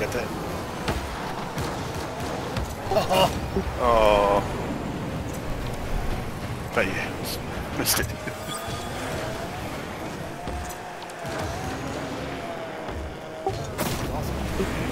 Get that. Oh. oh. But yeah, missed it. Awesome.